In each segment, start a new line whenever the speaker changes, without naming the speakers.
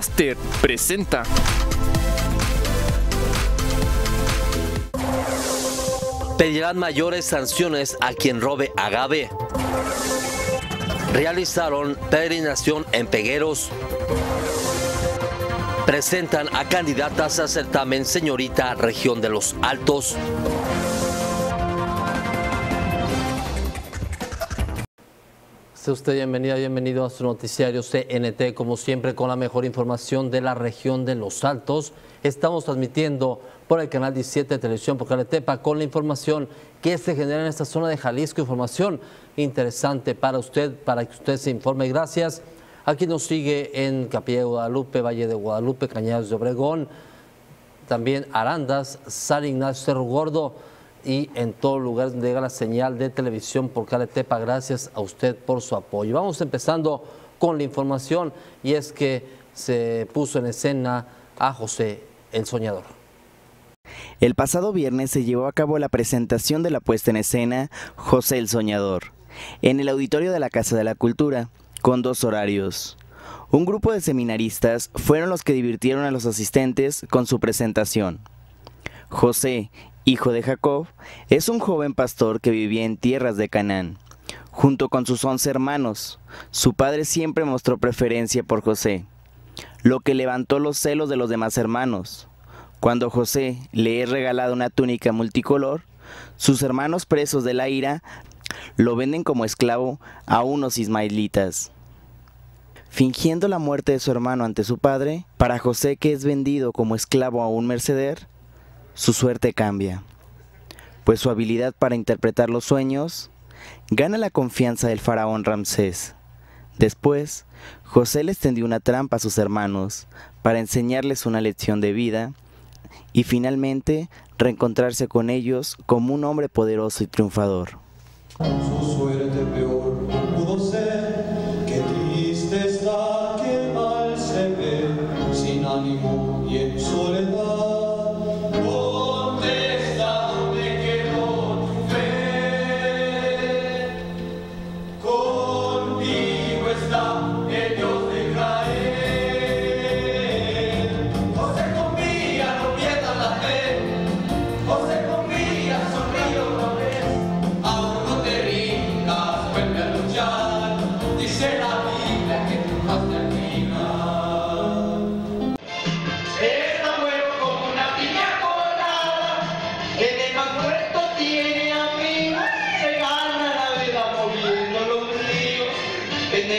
Beefmaster presenta.
Pedirán mayores sanciones a quien robe agave. Realizaron peregrinación en Pegueros. Presentan a candidatas a certamen señorita región de los Altos. Usted bienvenida, bienvenido a su noticiario CNT, como siempre con la mejor información de la región de Los Altos. Estamos transmitiendo por el canal 17 de televisión por Caletepa con la información que se genera en esta zona de Jalisco, información interesante para usted, para que usted se informe. Gracias. Aquí nos sigue en Capilla de Guadalupe, Valle de Guadalupe, Cañadas de Obregón, también Arandas, San Ignacio Cerro Gordo y en todo lugar donde llega la señal de televisión por Caletepa. Gracias a usted por su apoyo. Vamos empezando con la información y es que se puso en escena a José el Soñador.
El pasado viernes se llevó a cabo la presentación de la puesta en escena José el Soñador en el auditorio de la Casa de la Cultura, con dos horarios. Un grupo de seminaristas fueron los que divirtieron a los asistentes con su presentación. José hijo de Jacob, es un joven pastor que vivía en tierras de Canaán, junto con sus once hermanos. Su padre siempre mostró preferencia por José, lo que levantó los celos de los demás hermanos. Cuando José le es regalado una túnica multicolor, sus hermanos presos de la ira lo venden como esclavo a unos ismaelitas. Fingiendo la muerte de su hermano ante su padre, para José que es vendido como esclavo a un merceder, su suerte cambia, pues su habilidad para interpretar los sueños gana la confianza del faraón Ramsés. Después, José les tendió una trampa a sus hermanos para enseñarles una lección de vida y finalmente reencontrarse con ellos como un hombre poderoso y triunfador.
Su suerte peor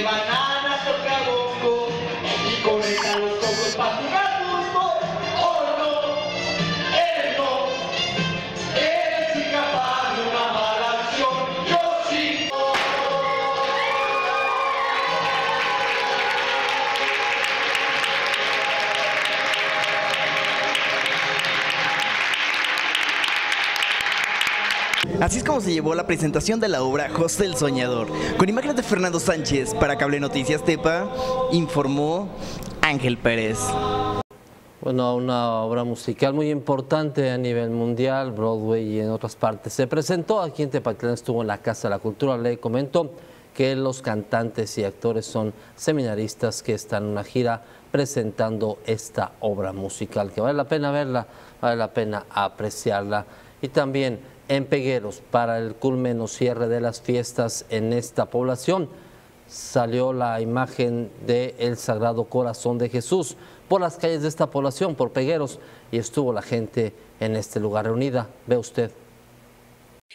Vende
Así es como se llevó la presentación de la obra José el Soñador. Con imágenes de Fernando Sánchez para Cable Noticias Tepa, informó Ángel Pérez.
Bueno, una obra musical muy importante a nivel mundial, Broadway y en otras partes. Se presentó aquí en Tepatitlán, estuvo en la Casa de la Cultura. Le comento que los cantantes y actores son seminaristas que están en una gira presentando esta obra musical, que vale la pena verla, vale la pena apreciarla. Y también en Pegueros, para el culmen o cierre de las fiestas en esta población, salió la imagen del Sagrado Corazón de Jesús por las calles de esta población, por Pegueros, y estuvo la gente en este lugar reunida. Ve usted.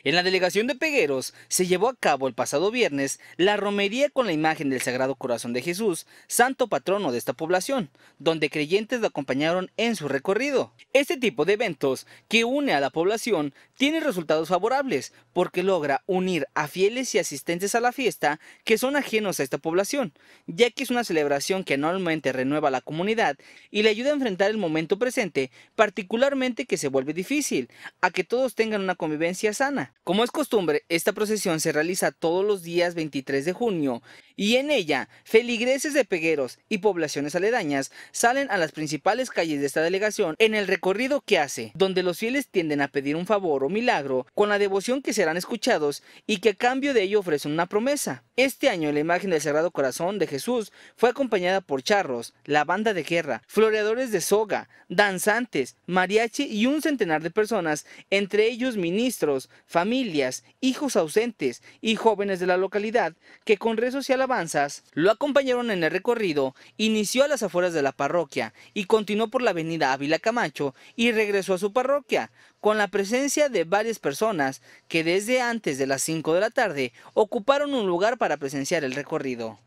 En la delegación de Pegueros se llevó a cabo el pasado viernes la romería con la imagen del Sagrado Corazón de Jesús, santo patrono de esta población, donde creyentes lo acompañaron en su recorrido. Este tipo de eventos que une a la población tiene resultados favorables porque logra unir a fieles y asistentes a la fiesta que son ajenos a esta población, ya que es una celebración que anualmente renueva la comunidad y le ayuda a enfrentar el momento presente, particularmente que se vuelve difícil, a que todos tengan una convivencia sana Como es costumbre, esta procesión se realiza todos los días 23 de junio y en ella feligreses de Pegueros y poblaciones aledañas salen a las principales calles de esta delegación en el recorrido que hace, donde los fieles tienden a pedir un favor o milagro con la devoción que serán escuchados y que a cambio de ello ofrecen una promesa. Este año la imagen del Sagrado Corazón de Jesús fue acompañada por charros, la banda de guerra, floreadores de soga, danzantes, mariachi y un centenar de personas, entre ellos ministros, familias, hijos ausentes y jóvenes de la localidad, que con rezos y alabanzas lo acompañaron en el recorrido, inició a las afueras de la parroquia y continuó por la avenida Ávila Camacho y regresó a su parroquia, con la presencia de varias personas que desde antes de las 5 de la tarde ocuparon un lugar para presenciar el recorrido.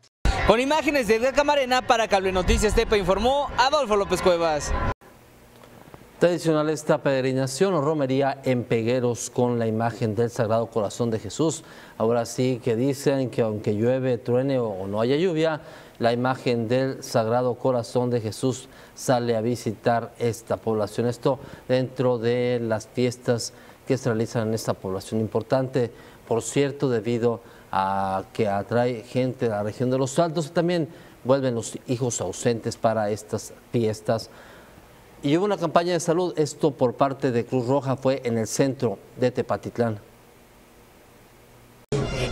Con imágenes de Edgar Camarena para Cable Noticias Tepa informó Adolfo López Cuevas.
Tradicional esta peregrinación o romería en Pegueros con la imagen del Sagrado Corazón de Jesús. Ahora sí que dicen que aunque llueve, truene o no haya lluvia, la imagen del Sagrado Corazón de Jesús sale a visitar esta población. Esto dentro de las fiestas que se realizan en esta población importante, por cierto, debido a que atrae gente de la región de los Altos y también vuelven los hijos ausentes para estas fiestas. Y hubo una campaña de salud, esto por parte de Cruz Roja fue en el centro de Tepatitlán.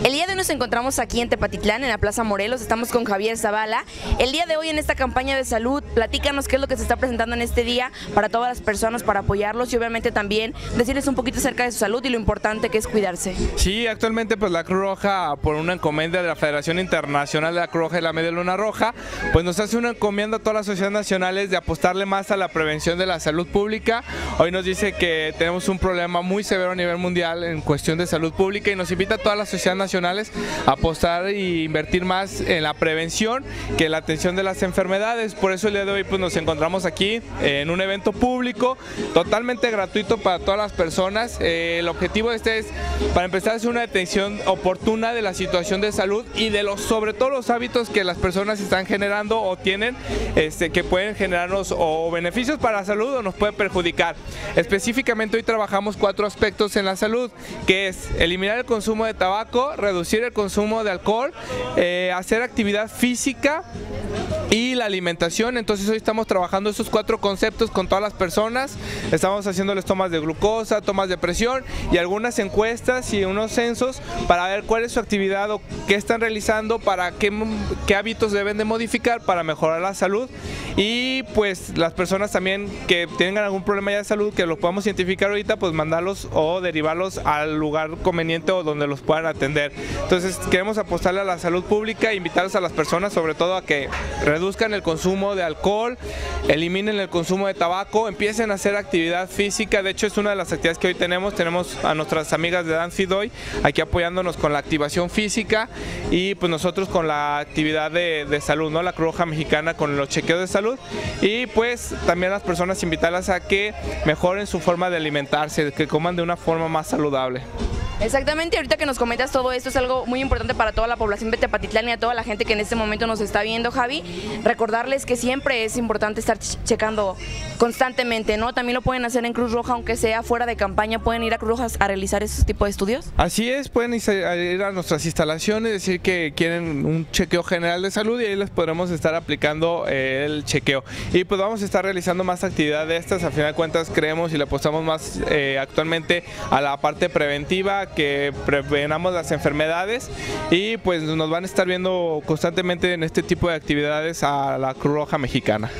El día de hoy nos encontramos aquí en Tepatitlán, en la Plaza Morelos, estamos con Javier Zavala. El día de hoy en esta campaña de salud, platícanos qué es lo que se está presentando en este día para todas las personas, para apoyarlos y obviamente también decirles un poquito acerca de su salud y lo importante que es cuidarse.
Sí, actualmente pues la Cruz Roja, por una encomienda de la Federación Internacional de la Cruz Roja y la Media Luna Roja, pues nos hace una encomienda a todas las sociedades nacionales de apostarle más a la prevención de la salud pública. Hoy nos dice que tenemos un problema muy severo a nivel mundial en cuestión de salud pública y nos invita a todas las sociedades nacionales a apostar e invertir más en la prevención que la atención de las enfermedades. Por eso el día de hoy pues, nos encontramos aquí en un evento público totalmente gratuito para todas las personas. Eh, el objetivo de este es, para empezar, es una atención oportuna de la situación de salud y de los, sobre todo los hábitos que las personas están generando o tienen este, que pueden generarnos o beneficios para la salud o nos pueden perjudicar. Específicamente hoy trabajamos cuatro aspectos en la salud, que es eliminar el consumo de tabaco, reducir el consumo de alcohol, eh, hacer actividad física y la alimentación. Entonces hoy estamos trabajando esos cuatro conceptos con todas las personas. Estamos haciéndoles tomas de glucosa, tomas de presión y algunas encuestas y unos censos para ver cuál es su actividad o qué están realizando, para qué, qué hábitos deben de modificar para mejorar la salud. Y pues las personas también que tengan algún problema ya de salud, que lo podamos identificar ahorita, pues mandarlos o derivarlos al lugar conveniente o donde los puedan atender. Entonces queremos apostarle a la salud pública e invitarlos a las personas sobre todo a que reduzcan el consumo de alcohol, eliminen el consumo de tabaco, empiecen a hacer actividad física. De hecho es una de las actividades que hoy tenemos. Tenemos a nuestras amigas de Dance Hoy aquí apoyándonos con la activación física y pues nosotros con la actividad de, salud, ¿no? La Cruz Roja Mexicana con los chequeos de salud y pues también las personas invitarlas a que mejoren su forma de alimentarse, que coman de una forma más saludable.
Exactamente, ahorita que nos comentas todo esto es algo muy importante para toda la población de Tepatitlán y a toda la gente que en este momento nos está viendo, Javi. Recordarles que siempre es importante estar checando constantemente, ¿no? También lo pueden hacer en Cruz Roja, aunque sea fuera de campaña, pueden ir a Cruz Roja a realizar ese tipo de estudios.
Así es, pueden ir a nuestras instalaciones, decir que quieren un chequeo general de salud y ahí les podremos estar aplicando eh, el chequeo. Y pues vamos a estar realizando más actividad de estas, a final de cuentas creemos y le apostamos más eh, actualmente a la parte preventiva que prevenamos las enfermedades y pues nos van a estar viendo constantemente en este tipo de actividades a la Cruz Roja Mexicana.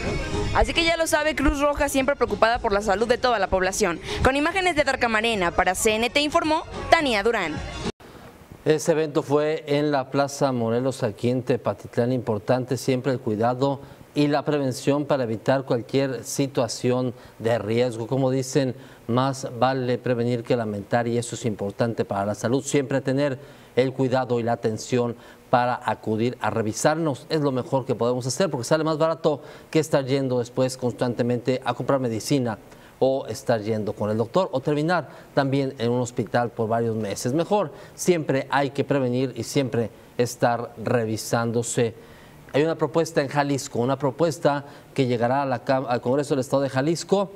Así que ya lo sabe, Cruz Roja siempre preocupada por la salud de toda la población. Con imágenes de Darcamarena para CNT informó Tania Durán.
Ese evento fue en la Plaza Morelos, aquí en Tepatitlán. Importante siempre el cuidado y la prevención para evitar cualquier situación de riesgo. Como dicen, más vale prevenir que lamentar y eso es importante para la salud. Siempre tener el cuidado y la atención para acudir a revisarnos es lo mejor que podemos hacer porque sale más barato que estar yendo después constantemente a comprar medicina o estar yendo con el doctor o terminar también en un hospital por varios meses. Mejor, siempre hay que prevenir y siempre estar revisándose. Hay una propuesta en Jalisco, una propuesta que llegará a la, al Congreso del Estado de Jalisco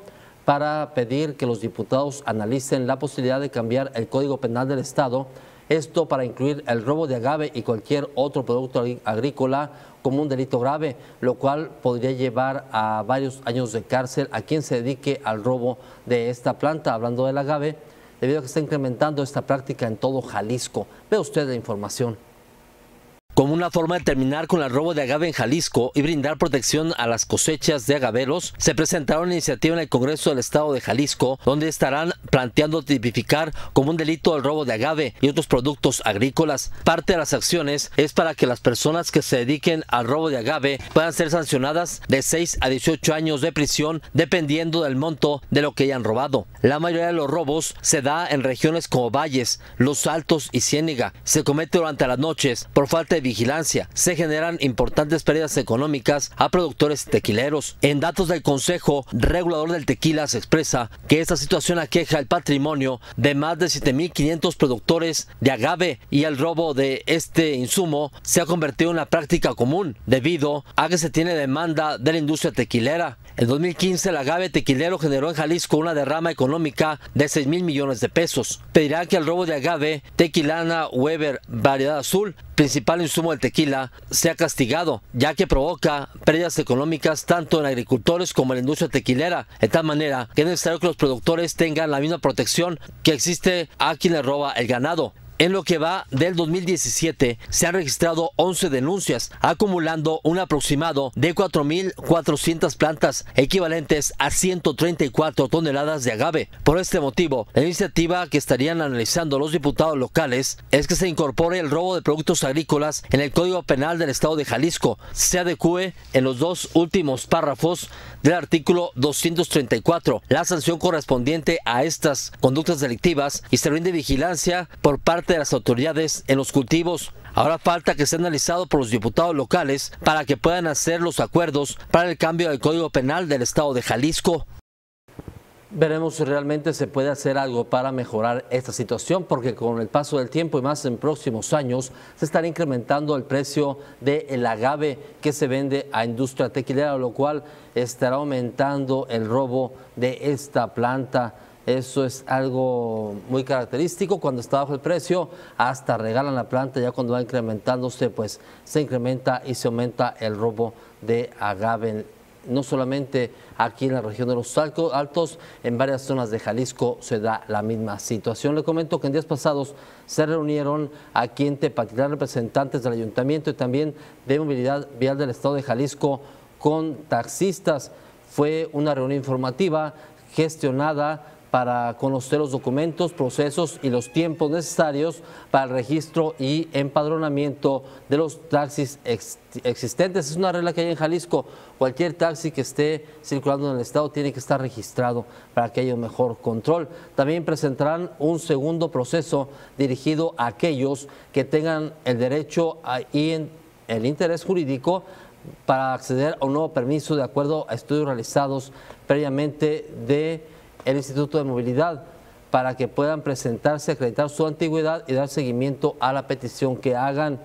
para pedir que los diputados analicen la posibilidad de cambiar el Código Penal del Estado, esto para incluir el robo de agave y cualquier otro producto agrícola como un delito grave, lo cual podría llevar a varios años de cárcel a quien se dedique al robo de esta planta, hablando del agave, debido a que está incrementando esta práctica en todo Jalisco. Ve usted la información.
Como una forma de terminar con el robo de agave en Jalisco y brindar protección a las cosechas de agaveros, se presentará una iniciativa en el Congreso del Estado de Jalisco, donde estarán planteando tipificar como un delito el robo de agave y otros productos agrícolas. Parte de las acciones es para que las personas que se dediquen al robo de agave puedan ser sancionadas de 6 a 18 años de prisión, dependiendo del monto de lo que hayan robado. La mayoría de los robos se da en regiones como Valles, Los Altos y Ciénega. Se comete durante las noches por falta de vigilancia. Se generan importantes pérdidas económicas a productores tequileros. En datos del Consejo Regulador del Tequila se expresa que esta situación aqueja el patrimonio de más de 7.500 productores de agave y el robo de este insumo se ha convertido en una práctica común debido a que se tiene demanda de la industria tequilera. En 2015 el agave tequilero generó en Jalisco una derrama económica de 6 mil millones de pesos. Pedirá que el robo de agave tequilana Weber variedad azul principal insumo del tequila sea castigado, ya que provoca pérdidas económicas tanto en agricultores como en la industria tequilera, de tal manera que es necesario que los productores tengan la misma protección que existe a quien le roba el ganado. En lo que va del 2017 se han registrado 11 denuncias, acumulando un aproximado de 4.400 plantas equivalentes a 134 toneladas de agave. Por este motivo, la iniciativa que estarían analizando los diputados locales es que se incorpore el robo de productos agrícolas en el Código Penal del Estado de Jalisco, se adecue en los dos últimos párrafos del artículo 234 la sanción correspondiente a estas conductas delictivas y se brinde vigilancia por parte de las autoridades en los cultivos. Ahora falta que sea analizado por los diputados locales para que puedan hacer los acuerdos para el cambio del Código Penal del Estado de Jalisco.
Veremos si realmente se puede hacer algo para mejorar esta situación, porque con el paso del tiempo y más en próximos años se estará incrementando el precio del agave que se vende a industria tequilera, lo cual estará aumentando el robo de esta planta. Eso es algo muy característico. Cuando está bajo el precio, hasta regalan la planta. Ya cuando va incrementándose, pues se incrementa y se aumenta el robo de agave no solamente aquí en la región de los Altos, en varias zonas de Jalisco se da la misma situación. Le comento que en días pasados se reunieron aquí en Tepatitlán representantes del ayuntamiento y también de movilidad vial del estado de Jalisco con taxistas. Fue una reunión informativa gestionada para conocer los documentos, procesos y los tiempos necesarios para el registro y empadronamiento de los taxis existentes. Es una regla que hay en Jalisco. Cualquier taxi que esté circulando en el estado tiene que estar registrado para que haya un mejor control. También presentarán un segundo proceso dirigido a aquellos que tengan el derecho y el interés jurídico para acceder a un nuevo permiso de acuerdo a estudios realizados previamente de el Instituto de Movilidad para que puedan presentarse, acreditar su antigüedad y dar seguimiento a la petición que hagan.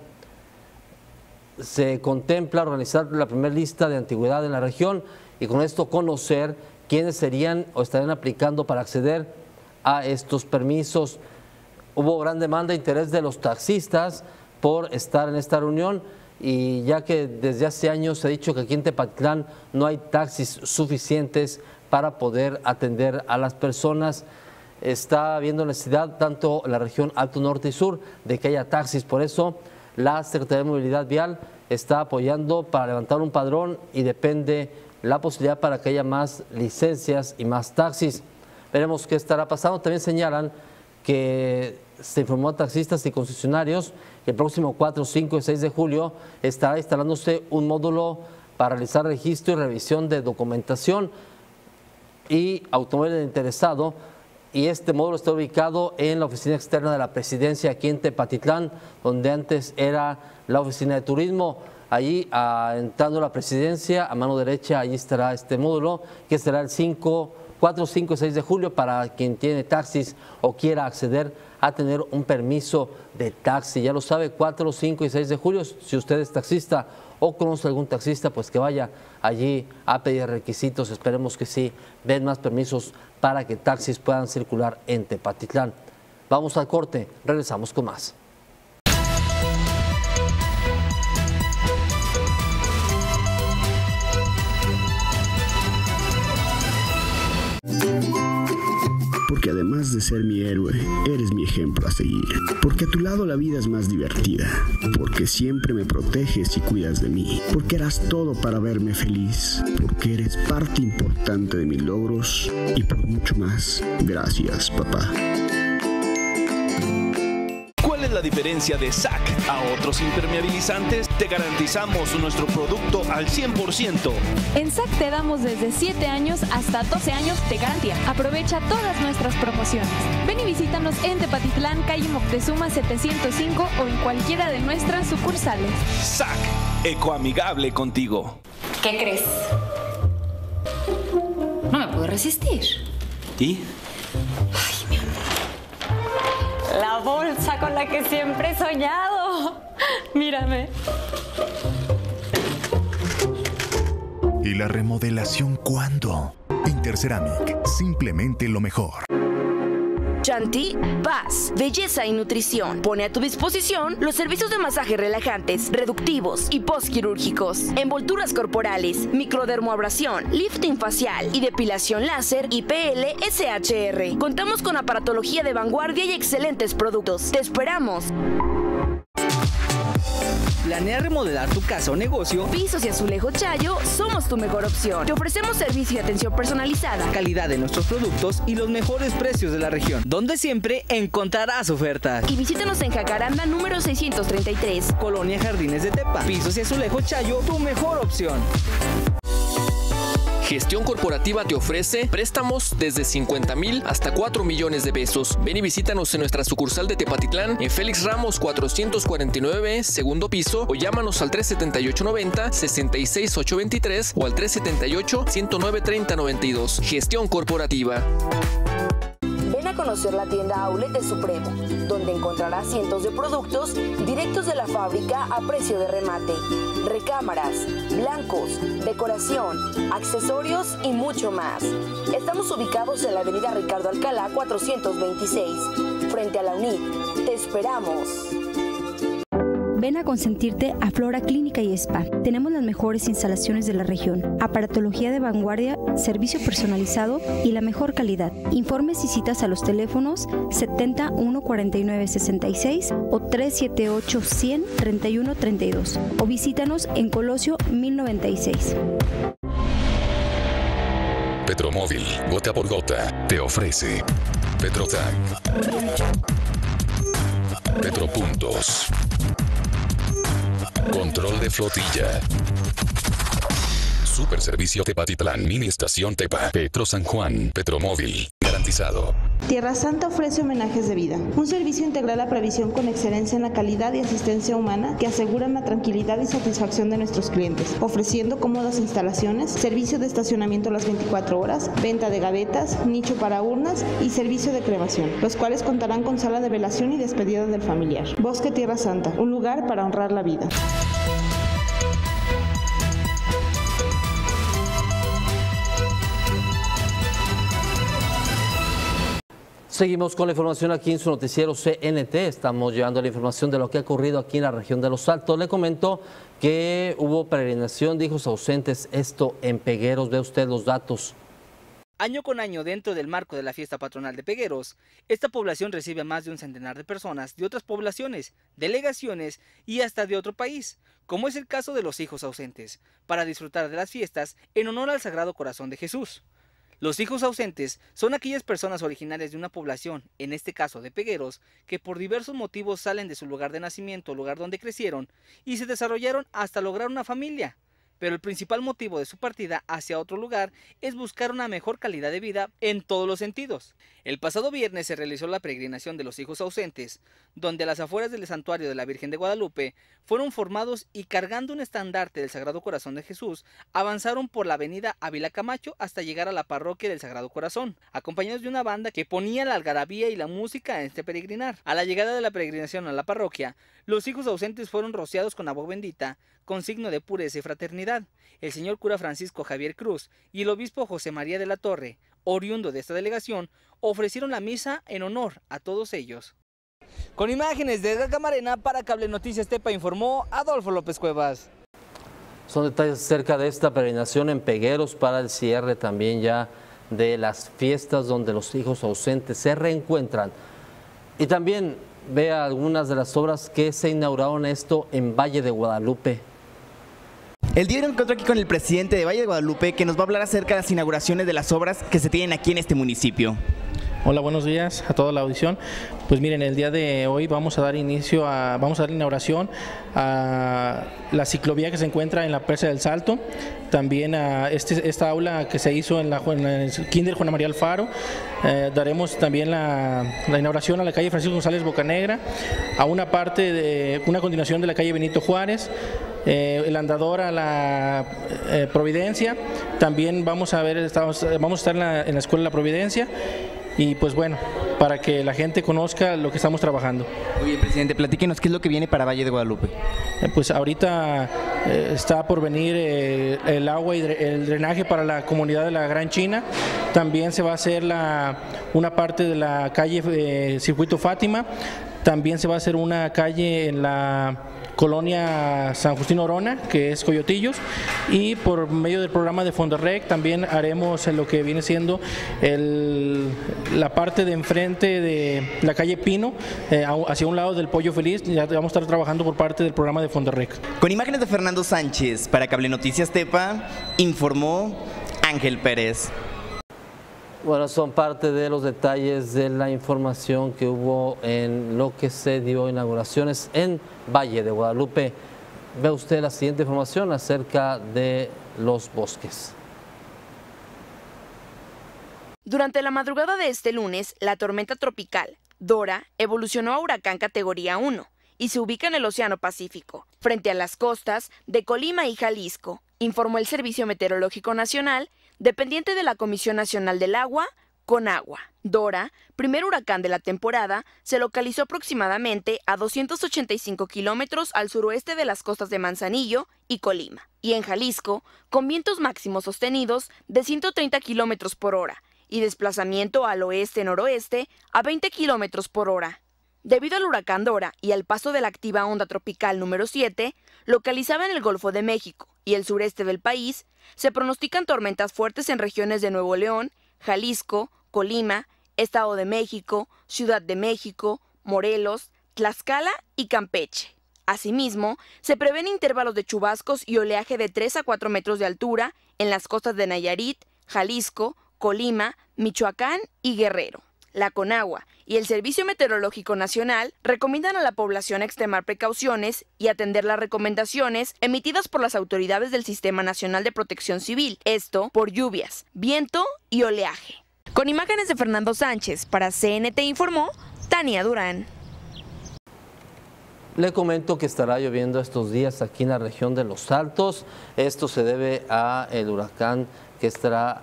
Se contempla organizar la primera lista de antigüedad en la región y con esto conocer quiénes serían o estarían aplicando para acceder a estos permisos. Hubo gran demanda e interés de los taxistas por estar en esta reunión y ya que desde hace años se ha dicho que aquí en Tepatitlán no hay taxis suficientes para poder atender a las personas. Está habiendo necesidad tanto en la región Alto Norte y Sur de que haya taxis, por eso la Secretaría de Movilidad Vial está apoyando para levantar un padrón y depende la posibilidad para que haya más licencias y más taxis. Veremos qué estará pasando. También señalan que se informó a taxistas y concesionarios que el próximo 4, 5 y 6 de julio estará instalándose un módulo para realizar registro y revisión de documentación y automóvil interesado y este módulo está ubicado en la oficina externa de la presidencia aquí en Tepatitlán, donde antes era la oficina de turismo. Allí, ah, entrando a la presidencia, a mano derecha, allí estará este módulo, que será el 5, 4, 5 y 6 de julio para quien tiene taxis o quiera acceder a tener un permiso de taxi. Ya lo sabe, 4, 5 y 6 de julio, si usted es taxista o conoce algún taxista, pues que vaya allí a pedir requisitos. Esperemos que sí den más permisos para que taxis puedan circular en Tepatitlán. Vamos al corte, regresamos con más.
Porque además de ser mi héroe, eres mi ejemplo a seguir. Porque a tu lado la vida es más divertida. Porque siempre me proteges y cuidas de mí. Porque harás todo para verme feliz. Porque eres parte importante de mis logros y por mucho más. Gracias, papá.
¿Cuál es la diferencia de SAC a otros impermeabilizantes? Te garantizamos nuestro producto al 100%.
En SAC te damos desde 7 años hasta 12 años de garantía. Aprovecha todas nuestras promociones. Ven y visítanos en Tepatitlán, calle Moctezuma 705 o en cualquiera de nuestras sucursales.
SAC, ecoamigable contigo.
¿Qué crees? No me puedo resistir.
¿Y?
La bolsa con la que siempre he soñado. Mírame.
¿Y la remodelación cuándo? Interceramic, simplemente lo mejor.
Chanti Paz, Belleza y Nutrición. Pone a tu disposición los servicios de masaje relajantes, reductivos y postquirúrgicos, envolturas corporales, microdermoabrasión, lifting facial y depilación láser y PL SHR. Contamos con aparatología de vanguardia y excelentes productos. Te esperamos.
¿Planea remodelar tu casa o negocio?
Pisos y Azulejo Chayo somos tu mejor opción. Te ofrecemos servicio y atención personalizada.
Calidad de nuestros productos y los mejores precios de la región, donde siempre encontrarás ofertas.
Y visítanos en Jacaranda número 633.
Colonia Jardines de Tepa. Pisos y Azulejo Chayo, tu mejor opción.
Gestión Corporativa te ofrece préstamos desde 50 mil hasta 4 millones de pesos. Ven y visítanos en nuestra sucursal de Tepatitlán en Félix Ramos 449, segundo piso, o llámanos al 378-90-66823 o al 378-109-3092. Gestión Corporativa.
Conocer la tienda Outlet de Supremo, donde encontrarás cientos de productos directos de la fábrica a precio de remate. Recámaras, blancos, decoración, accesorios y mucho más. Estamos ubicados en la avenida Ricardo Alcalá 426, frente a la UNIT. Te esperamos.
Ven a consentirte a Flora Clínica y Spa. Tenemos las mejores instalaciones de la región, aparatología de vanguardia, servicio personalizado y la mejor calidad. Informes y citas a los teléfonos 70 149 66 o 378 100 31 32 o visítanos en Colosio 1096.
Petromóvil, gota por gota, te ofrece Petrotag. Petropuntos. Control de flotilla. Super Servicio Tepatitlán, Mini Estación Tepa, Petro San Juan, Petromóvil,
Tierra Santa ofrece homenajes de vida, un servicio integral a previsión con excelencia en la calidad y asistencia humana que aseguran la tranquilidad y satisfacción de nuestros clientes, ofreciendo cómodas instalaciones, servicio de estacionamiento las 24 horas, venta de gavetas, nicho para urnas y servicio de cremación, los cuales contarán con sala de velación y despedida del familiar. Bosque Tierra Santa, un lugar para honrar la vida.
Seguimos con la información aquí en su noticiero CNT. Estamos llevando la información de lo que ha ocurrido aquí en la región de Los Altos. Le comento que hubo peregrinación de hijos ausentes, esto en Pegueros. Ve usted los datos.
Año con año, dentro del marco de la fiesta patronal de Pegueros, esta población recibe a más de un centenar de personas de otras poblaciones, delegaciones y hasta de otro país, como es el caso de los hijos ausentes, para disfrutar de las fiestas en honor al Sagrado Corazón de Jesús. Los hijos ausentes son aquellas personas originarias de una población, en este caso de Pegueros, que por diversos motivos salen de su lugar de nacimiento, lugar donde crecieron, y se desarrollaron hasta lograr una familia. Pero el principal motivo de su partida hacia otro lugar es buscar una mejor calidad de vida en todos los sentidos. El pasado viernes se realizó la peregrinación de los hijos ausentes, donde a las afueras del santuario de la Virgen de Guadalupe fueron formados y cargando un estandarte del Sagrado Corazón de Jesús, avanzaron por la avenida Ávila Camacho hasta llegar a la parroquia del Sagrado Corazón, acompañados de una banda que ponía la algarabía y la música en este peregrinar. A la llegada de la peregrinación a la parroquia, los hijos ausentes fueron rociados con agua bendita, con signo de pureza y fraternidad. El señor cura Francisco Javier Cruz y el obispo José María de la Torre, oriundo de esta delegación, ofrecieron la misa en honor a todos ellos. Con imágenes de Edgar Camarena para Cable Noticias Tepa informó Adolfo López Cuevas.
Son detalles acerca de esta peregrinación en Pegueros para el cierre también ya de las fiestas donde los hijos ausentes se reencuentran. Y también vea algunas de las obras que se inauguraron esto en Valle de Guadalupe.
El día de hoy me encuentro aquí con el presidente de Valle de Guadalupe que nos va a hablar acerca de las inauguraciones de las obras que se tienen aquí en este municipio.
Hola, buenos días a toda la audición. Pues miren, el día de hoy vamos a dar inicio a, vamos a dar inauguración a la ciclovía que se encuentra en la presa del Salto, también a este, esta aula que se hizo en, la, en el Kinder Juana María Alfaro, eh, daremos también la, la, inauguración a la calle Francisco González Bocanegra, a una parte de una continuación de la calle Benito Juárez, eh, el andador a la eh, Providencia, también vamos a ver, estamos, vamos a estar en la, en la Escuela de la Providencia y pues bueno, para que la gente conozca lo que estamos trabajando.
Oye, presidente, platíquenos qué es lo que viene para Valle de Guadalupe.
Eh, pues ahorita eh, está por venir eh, el agua y el drenaje para la comunidad de la Gran China. También se va a hacer la, una parte de la calle Circuito Fátima. También se va a hacer una calle en la colonia San Justino Orona, que es Coyotillos, y por medio del programa de Fonderrec también haremos lo que viene siendo la parte de enfrente de la calle Pino, eh, hacia un lado del Pollo Feliz, ya vamos a estar trabajando por parte del programa de Fonderrec.
Con imágenes de Fernando Sánchez, para Cable Noticias Tepa, informó Ángel Pérez.
Bueno, son parte de los detalles de la información que hubo en lo que se dio inauguraciones en Valle de Guadalupe. Ve usted la siguiente información acerca de los bosques.
Durante la madrugada de este lunes, la tormenta tropical Dora evolucionó a huracán categoría 1 y se ubica en el Océano Pacífico, frente a las costas de Colima y Jalisco, informó el Servicio Meteorológico Nacional, dependiente de la Comisión Nacional del Agua, Conagua. Dora, primer huracán de la temporada, se localizó aproximadamente a 285 kilómetros al suroeste de las costas de Manzanillo y Colima, y en Jalisco, con vientos máximos sostenidos de 130 kilómetros por hora y desplazamiento al oeste-noroeste a 20 kilómetros por hora. Debido al huracán Dora y al paso de la activa onda tropical número 7, localizada en el Golfo de México y el sureste del país, se pronostican tormentas fuertes en regiones de Nuevo León, Jalisco, Colima, Estado de México, Ciudad de México, Morelos, Tlaxcala y Campeche. Asimismo, se prevén intervalos de chubascos y oleaje de 3 a 4 metros de altura en las costas de Nayarit, Jalisco, Colima, Michoacán y Guerrero. La Conagua y el Servicio Meteorológico Nacional recomiendan a la población extremar precauciones y atender las recomendaciones emitidas por las autoridades del Sistema Nacional de Protección Civil, esto por lluvias, viento y oleaje. Con imágenes de Fernando Sánchez para CNT informó Tania Durán.
Le comento que estará lloviendo estos días aquí en la región de Los Altos. Esto se debe a el huracán que estará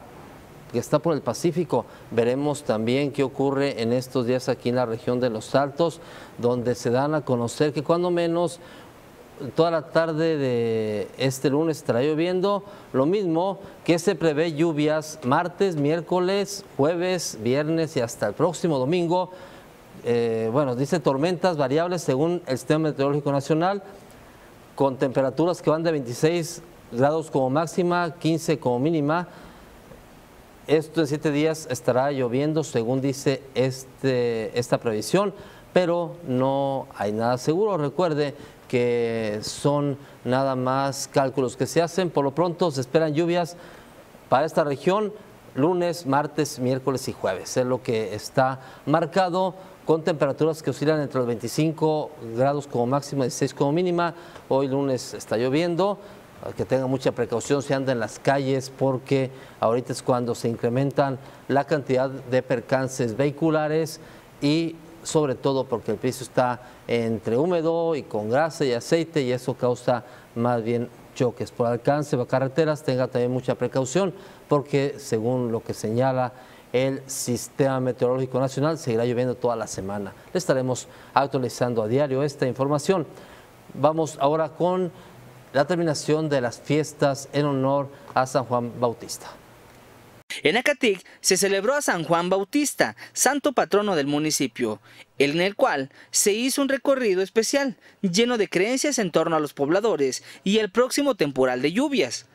que está por el Pacífico. Veremos también qué ocurre en estos días aquí en la región de Los Altos, donde se dan a conocer que cuando menos toda la tarde de este lunes estará lloviendo, lo mismo que se prevé lluvias martes, miércoles, jueves, viernes y hasta el próximo domingo. Eh, bueno, dice tormentas variables según el Sistema Meteorológico Nacional, con temperaturas que van de 26 grados como máxima, 15 como mínima. Esto en siete días estará lloviendo, según dice este, esta previsión, pero no hay nada seguro. Recuerde que son nada más cálculos que se hacen. Por lo pronto se esperan lluvias para esta región lunes, martes, miércoles y jueves. Es lo que está marcado con temperaturas que oscilan entre los 25 grados como máxima y 16 como mínima. Hoy lunes está lloviendo que tengan mucha precaución si andan en las calles porque ahorita es cuando se incrementan la cantidad de percances vehiculares y sobre todo porque el piso está entre húmedo y con grasa y aceite y eso causa más bien choques. Por alcance de carreteras tenga también mucha precaución porque según lo que señala el Sistema Meteorológico Nacional seguirá lloviendo toda la semana. Le estaremos actualizando a diario esta información. Vamos ahora con la terminación de las fiestas en honor a San Juan Bautista.
En Acatic se celebró a San Juan Bautista, santo patrono del municipio, en el cual se hizo un recorrido especial, lleno de creencias en torno a los pobladores y el próximo temporal de lluvias.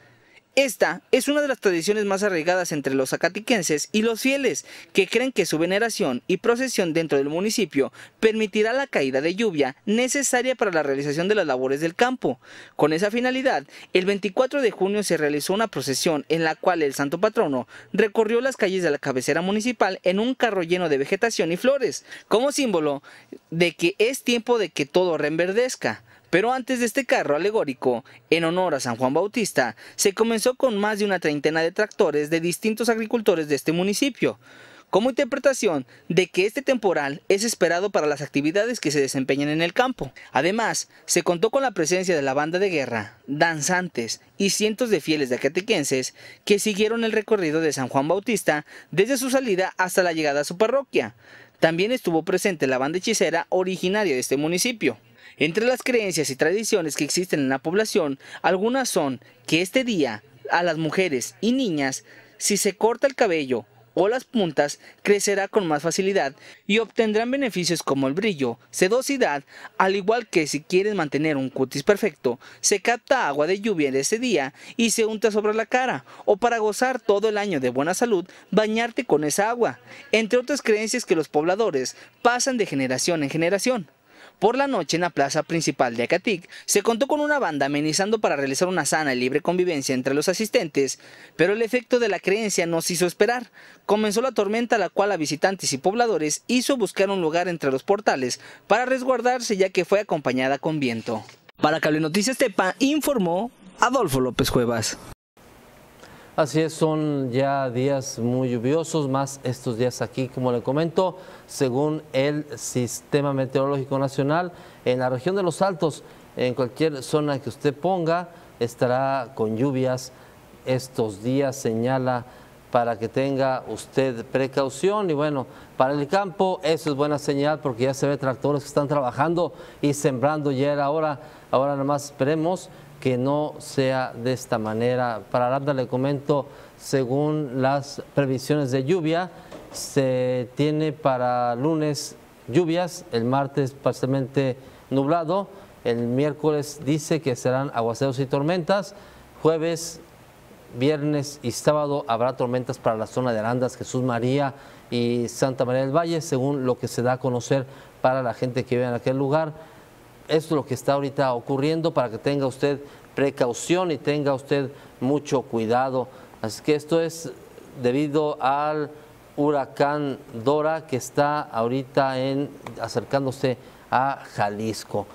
Esta es una de las tradiciones más arraigadas entre los acatiquenses y los fieles, que creen que su veneración y procesión dentro del municipio permitirá la caída de lluvia necesaria para la realización de las labores del campo. Con esa finalidad, el 24 de junio se realizó una procesión en la cual el santo patrono recorrió las calles de la cabecera municipal en un carro lleno de vegetación y flores, como símbolo de que es tiempo de que todo reenverdezca. Pero antes de este carro alegórico, en honor a San Juan Bautista, se comenzó con más de una treintena de tractores de distintos agricultores de este municipio, como interpretación de que este temporal es esperado para las actividades que se desempeñan en el campo. Además, se contó con la presencia de la banda de guerra, danzantes y cientos de fieles de acatequenses que siguieron el recorrido de San Juan Bautista desde su salida hasta la llegada a su parroquia. También estuvo presente la banda hechicera originaria de este municipio. Entre las creencias y tradiciones que existen en la población, algunas son que este día a las mujeres y niñas, si se corta el cabello o las puntas, crecerá con más facilidad y obtendrán beneficios como el brillo, sedosidad, al igual que si quieren mantener un cutis perfecto, se capta agua de lluvia en ese día y se unta sobre la cara, o para gozar todo el año de buena salud, bañarte con esa agua, entre otras creencias que los pobladores pasan de generación en generación. Por la noche en la plaza principal de Acatic se contó con una banda amenizando para realizar una sana y libre convivencia entre los asistentes, pero el efecto de la creencia no se hizo esperar. Comenzó la tormenta la cual a visitantes y pobladores hizo buscar un lugar entre los portales para resguardarse ya que fue acompañada con viento. Para Cable Noticias Tepa informó Adolfo López Cuevas.
Así es, son ya días muy lluviosos, más estos días aquí, como le comento, según el Sistema Meteorológico Nacional, en la región de los Altos, en cualquier zona que usted ponga, estará con lluvias estos días, señala para que tenga usted precaución. Y bueno, para el campo eso es buena señal porque ya se ve tractores que están trabajando y sembrando, ya era hora, ahora nada más esperemos que no sea de esta manera. Para Aranda le comento, según las previsiones de lluvia, se tiene para lunes lluvias, el martes parcialmente nublado, el miércoles dice que serán aguaceros y tormentas, jueves, viernes y sábado habrá tormentas para la zona de Arandas, Jesús María y Santa María del Valle, según lo que se da a conocer para la gente que vive en aquel lugar esto es lo que está ahorita ocurriendo para que tenga usted precaución y tenga usted mucho cuidado. Así que esto es debido al huracán Dora que está ahorita en, acercándose a Jalisco.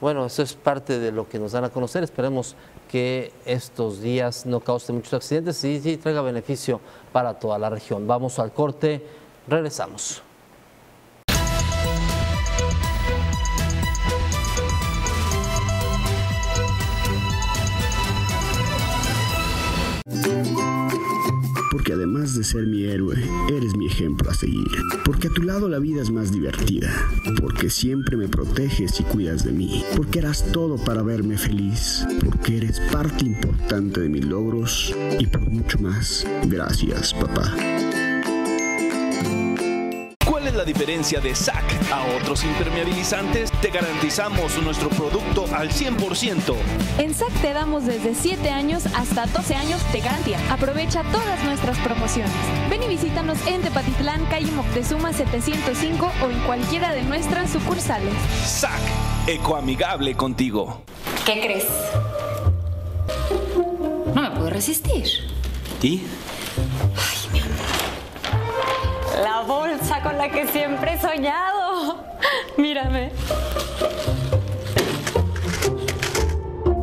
Bueno, eso es parte de lo que nos dan a conocer. Esperemos que estos días no causen muchos accidentes y sí traiga beneficio para toda la región. Vamos al corte, regresamos.
Además de ser mi héroe, eres mi ejemplo a seguir. Porque a tu lado la vida es más divertida. Porque siempre me proteges y cuidas de mí. Porque harás todo para verme feliz. Porque eres parte importante de mis logros y por mucho más. Gracias, papá.
¿Cuál es la diferencia de SAC a otros impermeabilizantes? Te garantizamos nuestro producto al 100%.
En SAC te damos desde 7 años hasta 12 años de garantía. Aprovecha todas nuestras promociones. Ven y visítanos en Tepatitlán, calle Moctezuma 705 o en cualquiera de nuestras sucursales.
SAC, ecoamigable contigo.
¿Qué crees? No me puedo resistir.
¿Y?
La bolsa con la que siempre he soñado. Mírame.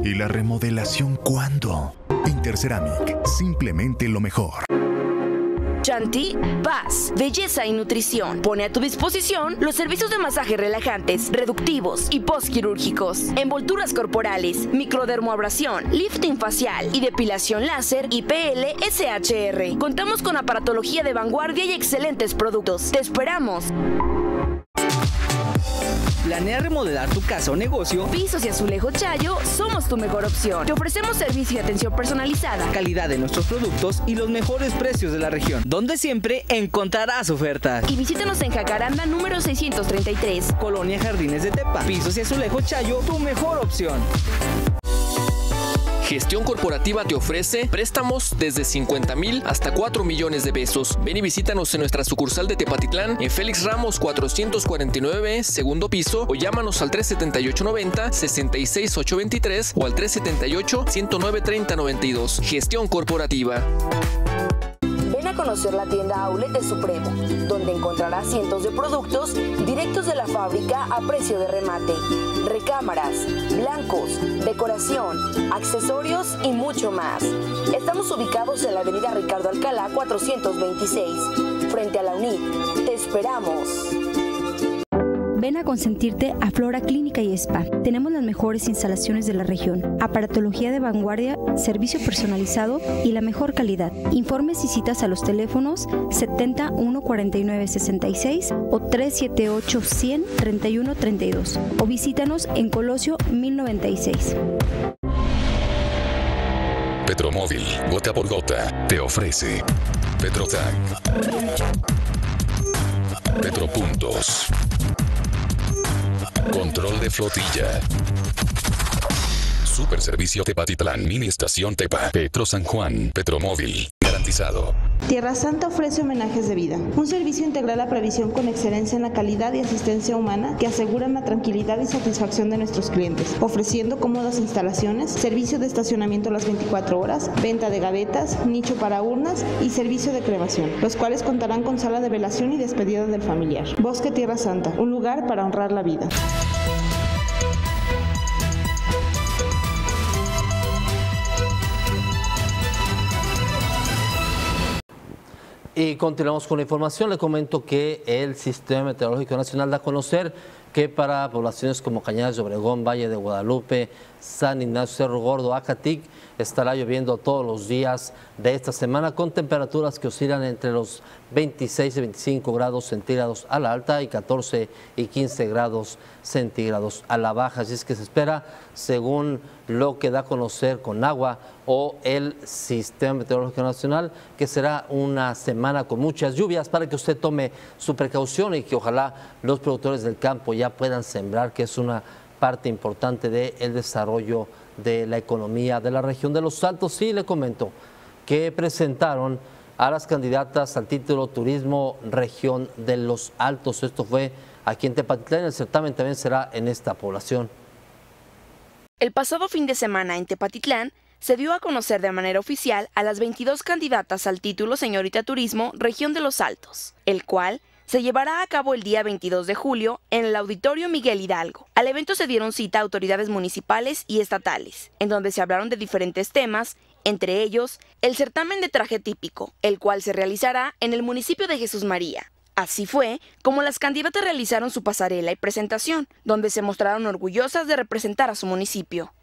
¿Y la remodelación cuándo? Interceramic, simplemente lo mejor.
Chanti Paz, Belleza y Nutrición. Pone a tu disposición los servicios de masaje relajantes, reductivos y postquirúrgicos, envolturas corporales, microdermoabrasión, lifting facial y depilación láser IPL SHR. Contamos con aparatología de vanguardia y excelentes productos. Te esperamos.
¿Planea remodelar tu casa o negocio?
Pisos y Azulejo Chayo somos tu mejor opción. Te ofrecemos servicio y atención personalizada.
Calidad de nuestros productos y los mejores precios de la región, donde siempre encontrarás ofertas.
Y visítanos en Jacaranda número 633.
Colonia Jardines de Tepa. Pisos y Azulejo Chayo, tu mejor opción.
Gestión Corporativa te ofrece préstamos desde 50 mil hasta 4 millones de pesos. Ven y visítanos en nuestra sucursal de Tepatitlán en Félix Ramos 449, segundo piso, o llámanos al 378-90 66823 o al 378-109-3092. Gestión Corporativa.
Conocer la tienda Outlet de Supremo, donde encontrarás cientos de productos directos de la fábrica a precio de remate. Recámaras, blancos, decoración, accesorios y mucho más. Estamos ubicados en la avenida Ricardo Alcalá 426, frente a la UNIT. Te esperamos.
Ven a consentirte a Flora Clínica y Spa. Tenemos las mejores instalaciones de la región, aparatología de vanguardia, servicio personalizado y la mejor calidad. Informes y citas a los teléfonos 70 149 66 o 378 100 31 32 o visítanos en Colosio 1096.
Petromóvil, gota por gota, te ofrece Petrotag. Petropuntos. Control de flotilla. Super Servicio Tepatitlán, Mini Estación Tepa, Petro San Juan, Petromóvil,
Tierra Santa ofrece homenajes de vida, un servicio integral a previsión con excelencia en la calidad y asistencia humana que aseguran la tranquilidad y satisfacción de nuestros clientes, ofreciendo cómodas instalaciones, servicio de estacionamiento las 24 horas, venta de gavetas, nicho para urnas y servicio de cremación, los cuales contarán con sala de velación y despedida del familiar. Bosque Tierra Santa, un lugar para honrar la vida.
Y continuamos con la información. Le comento que el Sistema Meteorológico Nacional da a conocer que para poblaciones como Cañadas de Obregón, Valle de Guadalupe, San Ignacio, Cerro Gordo, Acatic, estará lloviendo todos los días de esta semana con temperaturas que oscilan entre los 26 y 25 grados centígrados a la alta y 14 y 15 grados centígrados a la baja. Así es que se espera, según lo que da a conocer con agua o el Sistema Meteorológico Nacional, que será una semana con muchas lluvias para que usted tome su precaución y que ojalá los productores del campo ya puedan sembrar, que es una parte importante del desarrollo de la economía de la región de los Altos. Sí, le comento que presentaron a las candidatas al título Turismo Región de los Altos. Esto fue aquí en Tepatitlán, el certamen también será en esta población.
El pasado fin de semana en Tepatitlán se dio a conocer de manera oficial a las 22 candidatas al título Señorita Turismo Región de los Altos, el cual se llevará a cabo el día 22 de julio en el Auditorio Miguel Hidalgo. Al evento se dieron cita autoridades municipales y estatales, en donde se hablaron de diferentes temas, entre ellos el certamen de traje típico, el cual se realizará en el municipio de Jesús María. Así fue como las candidatas realizaron su pasarela y presentación, donde se mostraron orgullosas de representar a su municipio.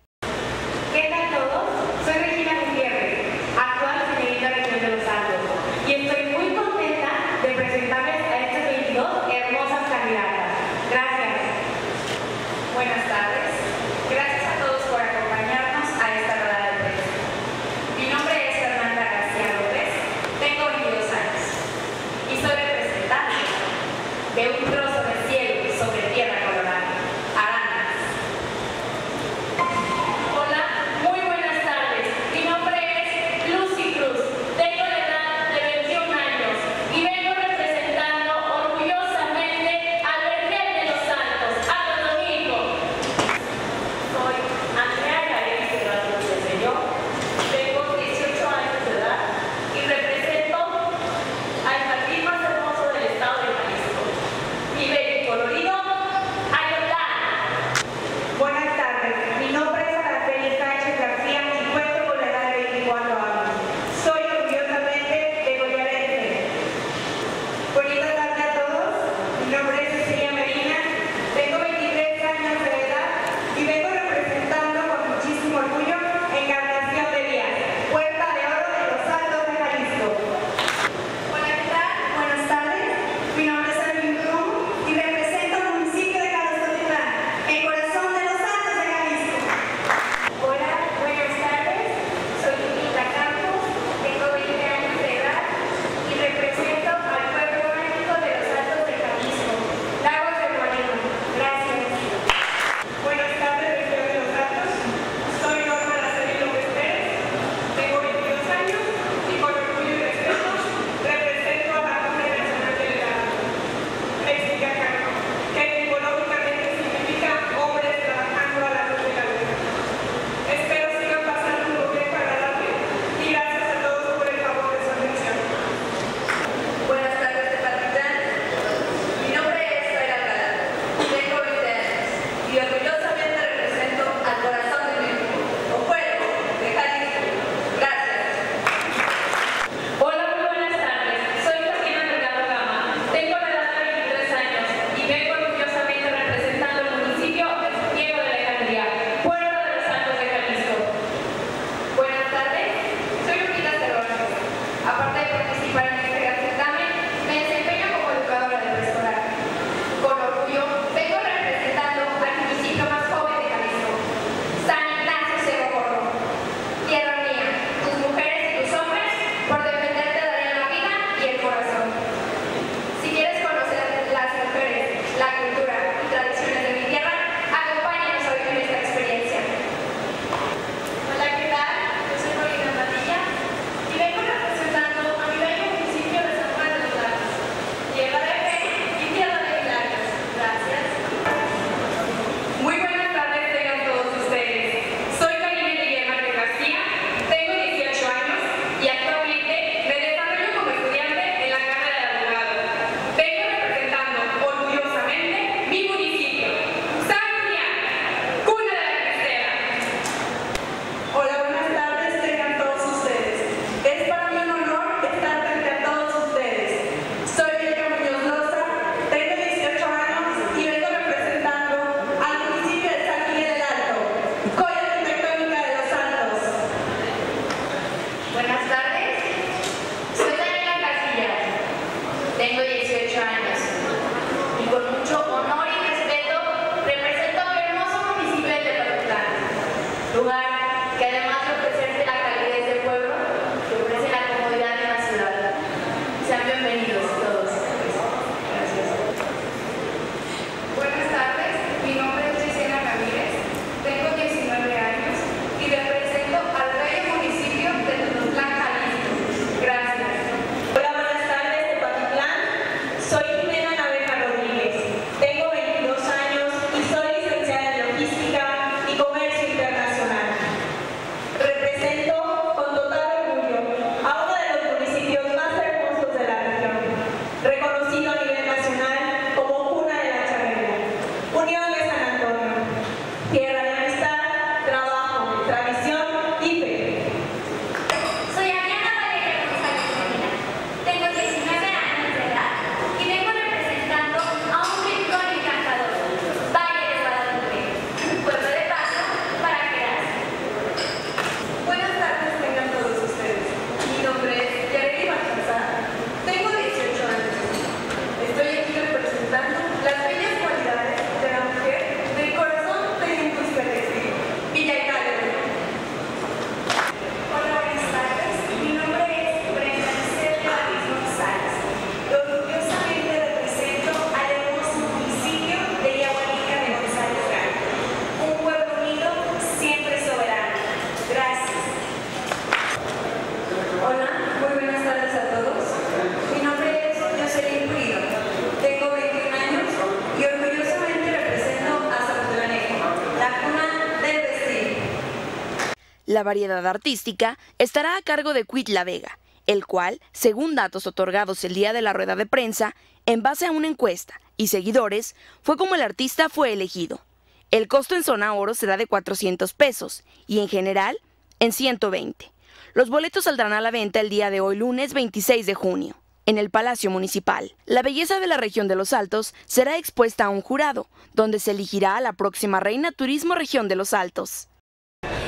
La
variedad artística estará a cargo de Cuitla Vega, el cual, según datos otorgados el día de la rueda de prensa, en base a una encuesta y seguidores, fue como el artista fue elegido. El costo en zona oro será de 400 pesos y en general en 120. Los boletos saldrán a la venta el día de hoy lunes 26 de junio. En el Palacio Municipal, la belleza de la región de los Altos será expuesta a un jurado, donde se elegirá a la próxima Reina Turismo Región de los Altos.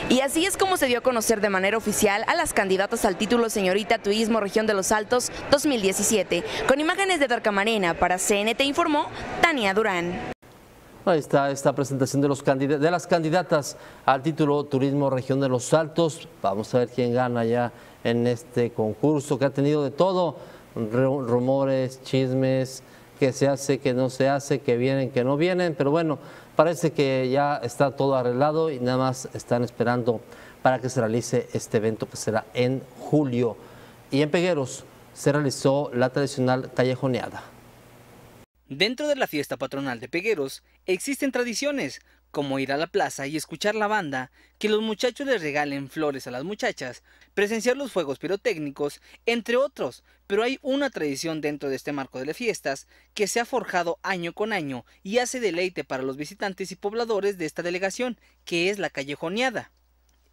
Y así es como se dio a conocer de manera oficial a las candidatas al título Señorita Turismo Región de los Altos 2017. Con imágenes de Darcamarena para CNT informó Tania Durán.
Ahí está esta presentación de, de las candidatas al título Turismo Región de los Altos. Vamos a ver quién gana ya en este concurso que ha tenido de todo, Ru- rumores, chismes, que se hace, que no se hace, que vienen, que no vienen, pero bueno, parece que ya está todo arreglado y nada más están esperando para que se realice este evento que será en julio. Y en Pegueros se realizó la tradicional callejoneada.
Dentro de la fiesta patronal de Pegueros existen tradiciones, como ir a la plaza y escuchar la banda, que los muchachos les regalen flores a las muchachas, presenciar los fuegos pirotécnicos, entre otros. Pero hay una tradición dentro de este marco de las fiestas que se ha forjado año con año y hace deleite para los visitantes y pobladores de esta delegación, que es la callejoneada.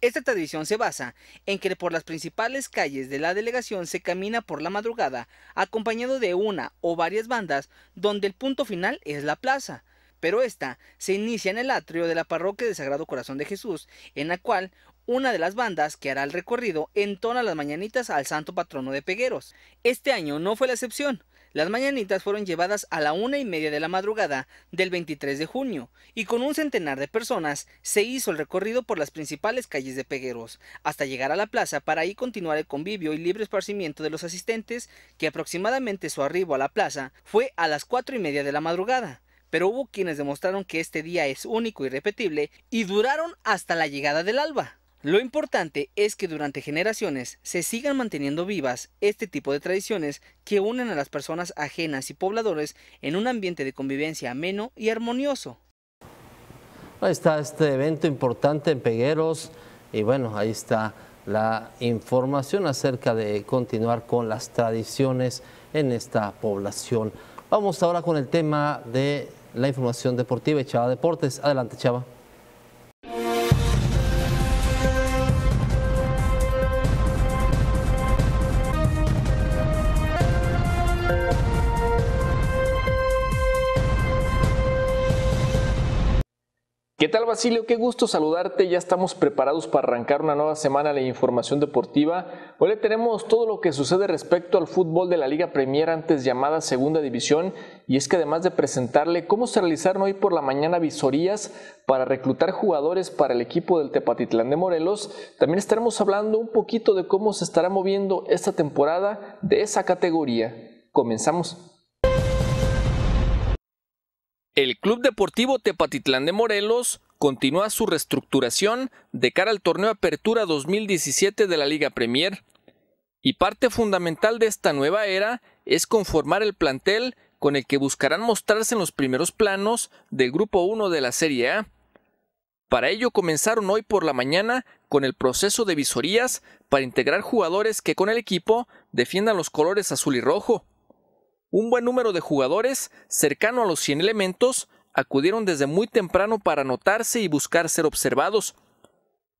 Esta tradición se basa en que por las principales calles de la delegación se camina por la madrugada, acompañado de una o varias bandas, donde el punto final es la plaza. Pero esta se inicia en el atrio de la parroquia del Sagrado Corazón de Jesús, en la cual una de las bandas que hará el recorrido entona las mañanitas al santo patrono de Pegueros. Este año no fue la excepción. Las mañanitas fueron llevadas a la una y media de la madrugada del 23 de junio, y con un centenar de personas se hizo el recorrido por las principales calles de Pegueros, hasta llegar a la plaza para ahí continuar el convivio y libre esparcimiento de los asistentes, que aproximadamente su arribo a la plaza fue a las cuatro y media de la madrugada. Pero hubo quienes demostraron que este día es único y repetible y duraron hasta la llegada del alba. Lo importante es que durante generaciones se sigan manteniendo vivas este tipo de tradiciones que unen a las personas ajenas y pobladores en un ambiente de convivencia ameno y armonioso.
Ahí está este evento importante en Pegueros y bueno, ahí está la información acerca de continuar con las tradiciones en esta población. Vamos ahora con el tema de la información deportiva Chava Deportes. Adelante, Chava.
¿Qué
¿Qué tal Basilio? Qué gusto saludarte. Ya estamos preparados para arrancar una nueva semana de información deportiva. Hoy le tenemos todo lo que sucede respecto al fútbol de la Liga Premier antes llamada Segunda División. Y es que además de presentarle cómo se realizaron hoy por la mañana visorías para reclutar jugadores para el equipo del Tepatitlán de Morelos, también estaremos hablando un poquito de cómo se estará moviendo esta temporada de esa categoría. Comenzamos. El Club Deportivo Tepatitlán de Morelos continúa su reestructuración de cara al torneo Apertura 2017 de la Liga Premier. Y parte fundamental de esta nueva era es conformar el plantel con el que buscarán mostrarse en los primeros planos del Grupo 1 de la Serie A. Para ello comenzaron hoy por la mañana con el proceso de visorías para integrar jugadores que con el equipo defiendan los colores azul y rojo. Un buen número de jugadores, cercano a los 100 elementos, acudieron desde muy temprano para anotarse y buscar ser observados.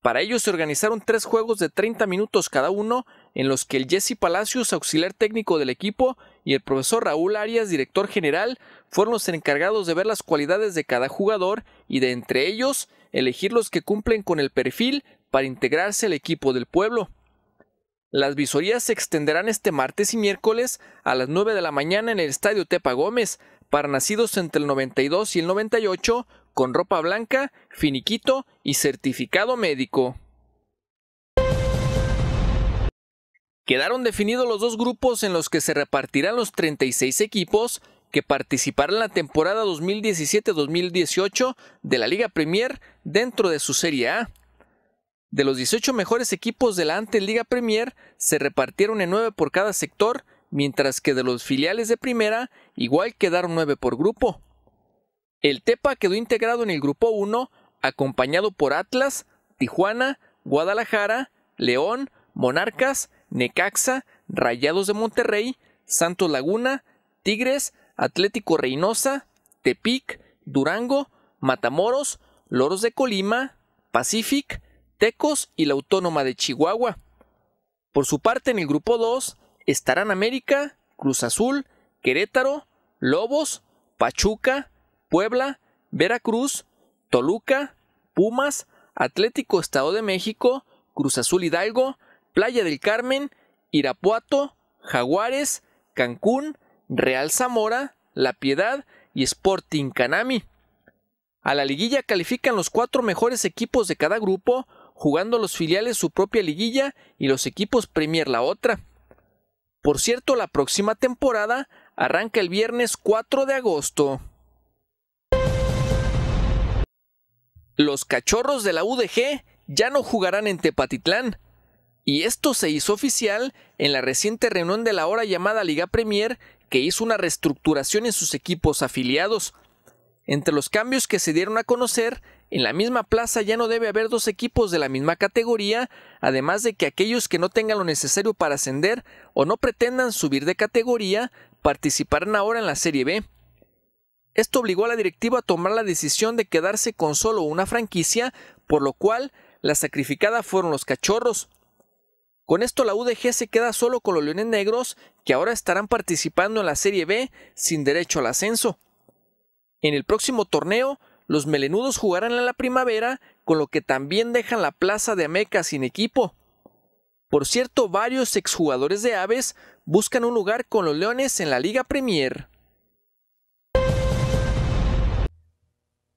Para ello se organizaron tres juegos de 30 minutos cada uno, en los que el Jesse Palacios, auxiliar técnico del equipo, y el profesor Raúl Arias, director general, fueron los encargados de ver las cualidades de cada jugador y de entre ellos elegir los que cumplen con el perfil para integrarse al equipo del pueblo. Las visorías se extenderán este martes y miércoles a las 9 de la mañana en el Estadio Tepa Gómez para nacidos entre el 92 y el 98 con ropa blanca, finiquito y certificado médico. Quedaron definidos los dos grupos en los que se repartirán los 36 equipos que participarán en la temporada 2017-2018 de la Liga Premier dentro de su Serie A. De los 18 mejores equipos de la antes Liga Premier se repartieron en 9 por cada sector, mientras que de los filiales de primera igual quedaron 9 por grupo. El Tepa quedó integrado en el grupo 1, acompañado por Atlas, Tijuana, Guadalajara, León, Monarcas, Necaxa, Rayados de Monterrey, Santos Laguna, Tigres, Atlético Reynosa, Tepic, Durango, Matamoros, Loros de Colima, Pacific, Tecos y la Autónoma de Chihuahua. Por su parte, en el grupo 2 estarán América, Cruz Azul, Querétaro, Lobos, Pachuca, Puebla, Veracruz, Toluca, Pumas, Atlético Estado de México, Cruz Azul Hidalgo, Playa del Carmen, Irapuato, Jaguares, Cancún, Real Zamora, La Piedad y Sporting Canami. A la liguilla califican los cuatro mejores equipos de cada grupo, jugando los filiales su propia liguilla y los equipos Premier la otra. Por cierto, la próxima temporada arranca el viernes 4 de agosto. Los cachorros de la UDG ya no jugarán en Tepatitlán. Y esto se hizo oficial en la reciente reunión de la ahora llamada Liga Premier, que hizo una reestructuración en sus equipos afiliados. Entre los cambios que se dieron a conocer, en la misma plaza ya no debe haber dos equipos de la misma categoría, además de que aquellos que no tengan lo necesario para ascender o no pretendan subir de categoría participarán ahora en la Serie B. Esto obligó a la directiva a tomar la decisión de quedarse con solo una franquicia, por lo cual la sacrificada fueron los cachorros. Con esto la UDG se queda solo con los Leones Negros, que ahora estarán participando en la Serie B sin derecho al ascenso. En el próximo torneo, los melenudos jugarán en la primavera, con lo que también dejan la plaza de Ameca sin equipo. Por cierto, varios exjugadores de Aves buscan un lugar con los Leones en la Liga Premier.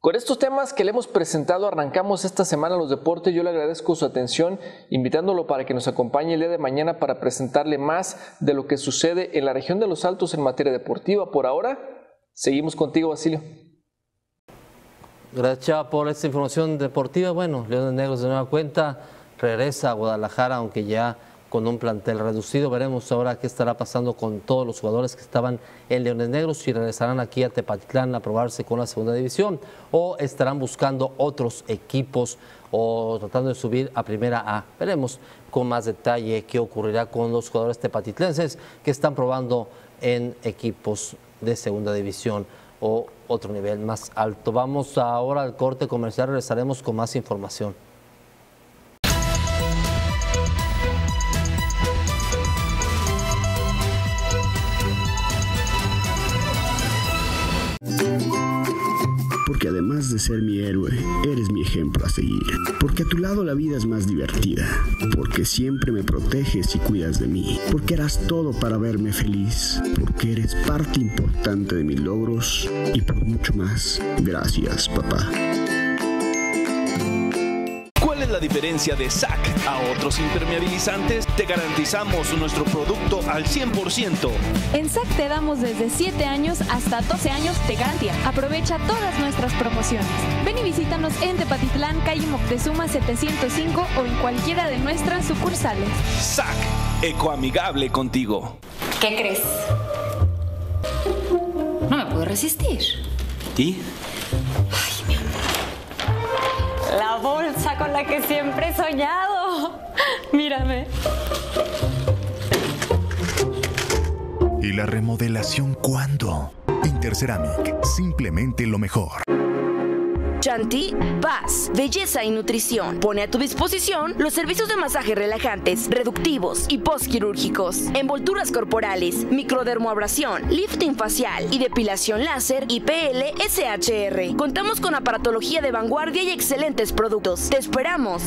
Con estos temas que le hemos presentado arrancamos esta semana los deportes. Yo le agradezco su atención, invitándolo para que nos acompañe el día de mañana para presentarle más de lo que sucede en la región de los Altos en materia deportiva. Por ahora, seguimos contigo, Basilio.
Gracias por esta información deportiva. Bueno, Leones Negros de nueva cuenta regresa a Guadalajara, aunque ya con un plantel reducido. Veremos ahora qué estará pasando con todos los jugadores que estaban en Leones Negros, si regresarán aquí a Tepatitlán a probarse con la segunda división o estarán buscando otros equipos o tratando de subir a primera A. Veremos con más detalle qué ocurrirá con los jugadores tepatitlenses que están probando en equipos de segunda división o otro nivel más alto. Vamos ahora al corte comercial, regresaremos con más información.
Porque además de ser mi héroe, eres mi ejemplo a seguir. Porque a tu lado la vida es más divertida. Porque siempre me proteges y cuidas de mí. Porque harás todo para verme feliz. Porque eres parte importante de mis logros y por mucho más. Gracias, papá.
¿Cuál es la diferencia de SAC a otros impermeabilizantes? Te garantizamos nuestro producto al 100%.
En SAC te damos desde 7 años hasta 12 años de garantía. Aprovecha todas nuestras promociones. Ven y visítanos en Tepatitlán, calle Moctezuma 705 o en cualquiera de nuestras sucursales.
SAC, ecoamigable contigo.
¿Qué crees? No me puedo resistir.
¿Y?
Bolsa con la que siempre he soñado. Mírame.
¿Y la remodelación cuándo? Interceramic, simplemente lo mejor.
Chanti Paz, Belleza y Nutrición. Pone a tu disposición los servicios de masaje relajantes, reductivos y postquirúrgicos, envolturas corporales, microdermoabrasión, lifting facial y depilación láser y PL SHR. Contamos con aparatología de vanguardia y excelentes productos. Te esperamos.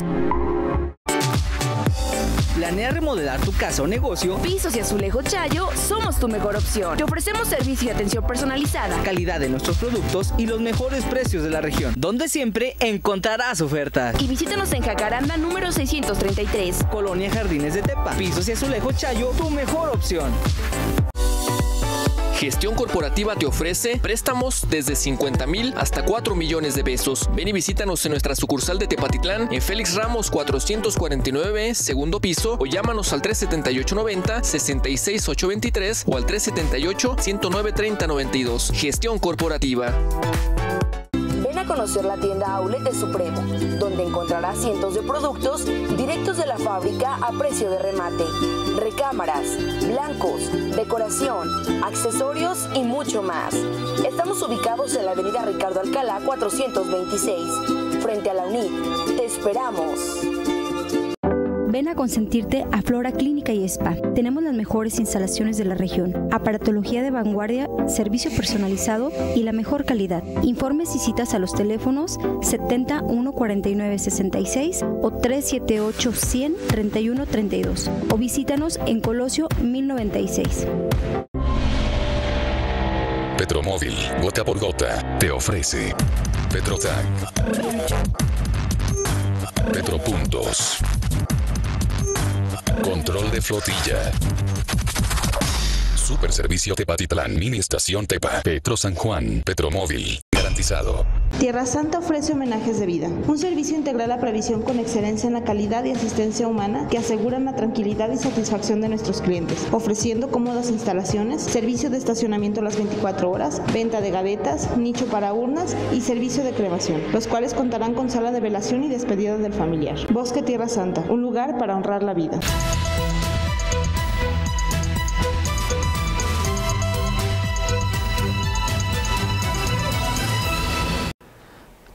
¿Planea remodelar tu casa o negocio?
Pisos y Azulejo Chayo somos tu mejor opción. Te ofrecemos servicio y atención personalizada.
Calidad de nuestros productos y los mejores precios de la región, donde siempre encontrarás ofertas.
Y visítanos en Jacaranda número 633.
Colonia Jardines de Tepa. Pisos y Azulejo Chayo, tu mejor opción.
Gestión Corporativa te ofrece préstamos desde 50 mil hasta 4 millones de pesos. Ven y visítanos en nuestra sucursal de Tepatitlán en Félix Ramos 449, segundo piso, o llámanos al 378-90, 66823 o al 378-109-3092. Gestión Corporativa.
Conocer la tienda Outlet de Supremo, donde encontrarás cientos de productos directos de la fábrica a precio de remate. Recámaras, blancos, decoración, accesorios y mucho más. Estamos ubicados en la avenida Ricardo Alcalá 426, frente a la UNIT. Te esperamos.
Ven a consentirte a Flora Clínica y Spa. Tenemos las mejores instalaciones de la región, aparatología de vanguardia, servicio personalizado y la mejor calidad. Informes y citas a los teléfonos 70 149 66 o 378 100 31 32 o visítanos en Colosio 1096.
Petromóvil, gota por gota, te ofrece Petrotank. Petropuntos. Control de flotilla. Super Servicio Tepatitlán, Mini Estación Tepa, Petro San Juan, Petromóvil, garantizado.
Tierra Santa ofrece homenajes de vida, un servicio integral a previsión con excelencia en la calidad y asistencia humana que aseguran la tranquilidad y satisfacción de nuestros clientes, ofreciendo cómodas instalaciones, servicio de estacionamiento a las 24 horas, venta de gavetas, nicho para urnas y servicio de cremación, los cuales contarán con sala de velación y despedida del familiar. Bosque Tierra Santa, un lugar para honrar la vida.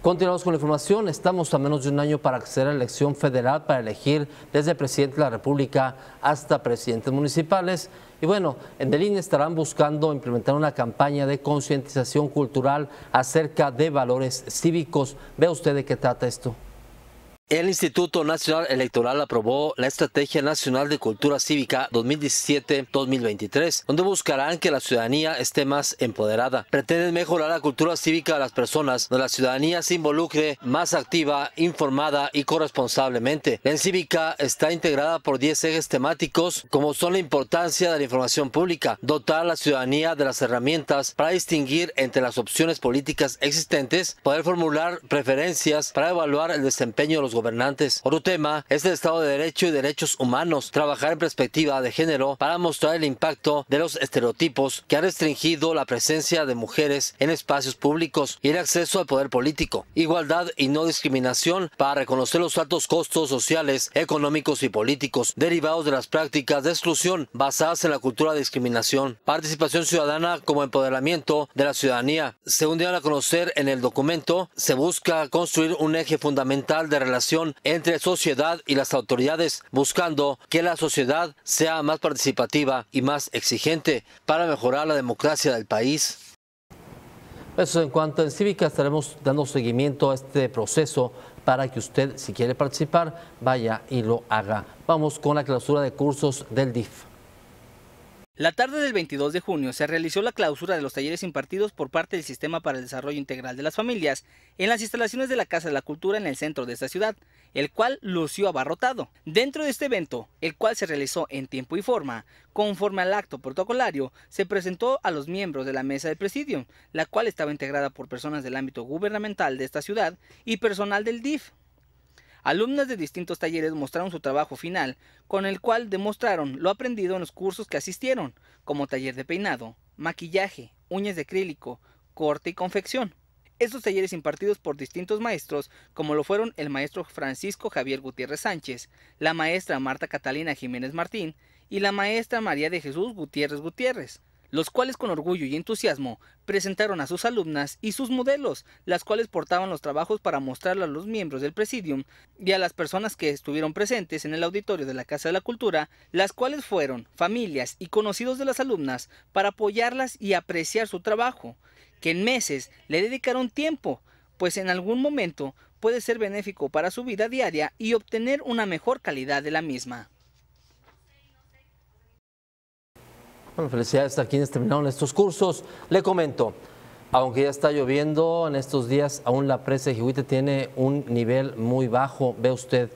Continuamos con la información. Estamos a menos de un año para acceder a la elección federal para elegir desde presidente de la República hasta presidentes municipales. Y bueno, en el INE estarán buscando implementar una campaña de concientización cultural acerca de valores cívicos. Vea usted de qué trata esto.
El Instituto Nacional Electoral aprobó la Estrategia Nacional de Cultura Cívica 2017-2023, donde buscarán que la ciudadanía esté más empoderada. Pretenden mejorar la cultura cívica de las personas, donde la ciudadanía se involucre más activa, informada y corresponsablemente. La cívica está integrada por 10 ejes temáticos, como son la importancia de la información pública, dotar a la ciudadanía de las herramientas para distinguir entre las opciones políticas existentes, poder formular preferencias para evaluar el desempeño de los gobernantes. Otro tema es el Estado de Derecho y derechos humanos, trabajar en perspectiva de género para mostrar el impacto de los estereotipos que han restringido la presencia de mujeres en espacios públicos y el acceso al poder político. Igualdad y no discriminación para reconocer los altos costos sociales, económicos y políticos derivados de las prácticas de exclusión basadas en la cultura de discriminación. Participación ciudadana como empoderamiento de la ciudadanía. Según dieron a conocer en el documento, se busca construir un eje fundamental de relación entre sociedad y las autoridades, buscando que la sociedad sea más participativa y más exigente para mejorar la democracia del país. Eso en cuanto en Cívica estaremos dando seguimiento a este proceso para que usted, si quiere participar, vaya y lo haga. Vamos con la clausura de cursos del DIF.
La tarde del 22 de junio se realizó la clausura de los talleres impartidos por parte del Sistema para el Desarrollo Integral de las Familias en las instalaciones de la Casa de la Cultura en el centro de esta ciudad, el cual lució abarrotado. Dentro de este evento, el cual se realizó en tiempo y forma, conforme al acto protocolario, se presentó a los miembros de la mesa del presidium, la cual estaba integrada por personas del ámbito gubernamental de esta ciudad y personal del DIF. Alumnas de distintos talleres mostraron su trabajo final, con el cual demostraron lo aprendido en los cursos que asistieron, como taller de peinado, maquillaje, uñas de acrílico, corte y confección. Estos talleres impartidos por distintos maestros, como lo fueron el maestro Francisco Javier Gutiérrez Sánchez, la maestra Marta Catalina Jiménez Martín y la maestra María de Jesús Gutiérrez Gutiérrez, los cuales con orgullo y entusiasmo presentaron a sus alumnas y sus modelos, las cuales portaban los trabajos para mostrarlo a los miembros del presidium y a las personas que estuvieron presentes en el auditorio de la Casa de la Cultura, las cuales fueron familias y conocidos de las alumnas para apoyarlas y apreciar su trabajo, que en meses le dedicaron tiempo, pues en algún momento puede ser benéfico para su vida diaria y obtener una mejor calidad de la misma.
Bueno, felicidades a quienes terminaron estos cursos. Le comento, aunque ya está lloviendo en estos días, aún la presa de Jihuite tiene un nivel muy bajo. Ve usted.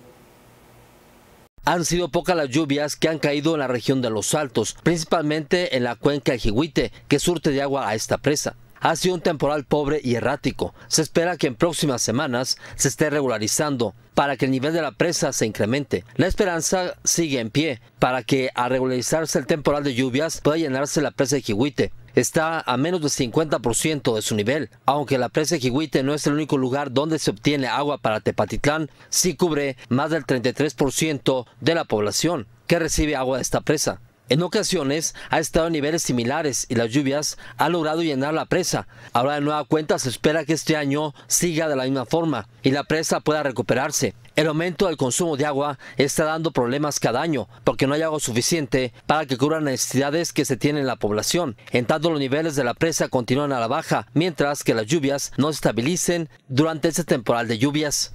Han sido pocas las lluvias que han caído en la región de Los Altos, principalmente en la cuenca de Jihuite, que surte de agua a esta presa. Ha sido un temporal pobre y errático. Se espera que en próximas semanas se esté regularizando para que el nivel de la presa se incremente. La esperanza sigue en pie para que al regularizarse el temporal de lluvias pueda llenarse la presa de Jihuite. Está a menos del 50% de su nivel. Aunque la presa de Jihuite no es el único lugar donde se obtiene agua para Tepatitlán, sí cubre más del 33% de la población que recibe agua de esta presa. En ocasiones ha estado en niveles similares y las lluvias han logrado llenar la presa. Ahora de nueva cuenta se espera que este año siga de la misma forma y la presa pueda recuperarse. El aumento del consumo de agua está dando problemas cada año porque no hay agua suficiente para que cubran necesidades que se tienen en la población. En tanto los niveles de la presa continúan a la baja, mientras que las lluvias no se estabilicen durante este temporal de lluvias.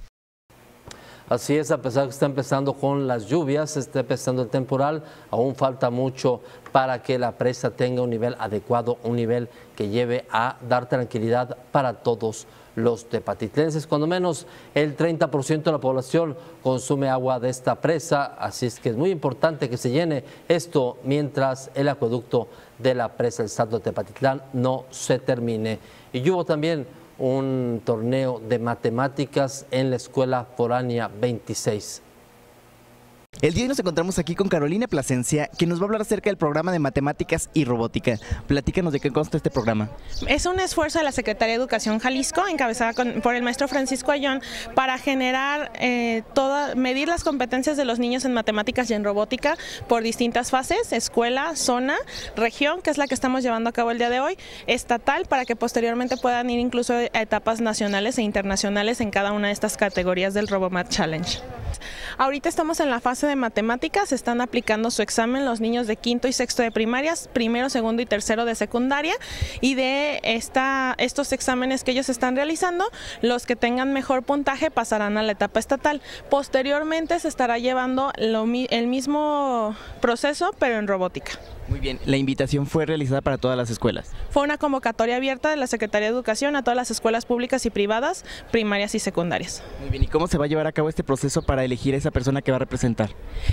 Así es, a pesar que está empezando con las lluvias, está empezando el temporal, aún falta mucho para que la presa tenga un nivel adecuado, un nivel que lleve a dar tranquilidad para todos los tepatitlenses. Cuando menos el 30% de la población consume agua de esta presa, así es que es muy importante que se llene esto mientras el acueducto de la presa del Salto de Tepatitlán no se termine. Y hubo también un torneo de matemáticas en la Escuela Foránea 26.
El día de hoy nos encontramos aquí con Carolina Plasencia, que nos va a hablar acerca del programa de matemáticas y robótica. Platícanos de qué consta este programa.
Es un esfuerzo de la Secretaría de Educación Jalisco, encabezada por el maestro Francisco Ayón, para generar eh, medir las competencias de los niños en matemáticas y en robótica por distintas fases, escuela, zona, región, que es la que estamos llevando a cabo el día de hoy, estatal, para que posteriormente puedan ir incluso a etapas nacionales e internacionales en cada una de estas categorías del RoboMath Challenge. Ahorita estamos en la fase de matemáticas, están aplicando su examen los niños de quinto y sexto de primarias, primero, segundo y tercero de secundaria y de esta, estos exámenes que ellos están realizando, los que tengan mejor puntaje pasarán a la etapa estatal. Posteriormente se estará llevando lo el mismo proceso pero en robótica.
Muy bien, la invitación fue realizada para todas las escuelas.
Fue una convocatoria abierta de la Secretaría de Educación a todas las escuelas públicas y privadas, primarias y secundarias.
Muy bien, ¿y cómo se va a llevar a cabo este proceso para elegir a esa persona que va a representar?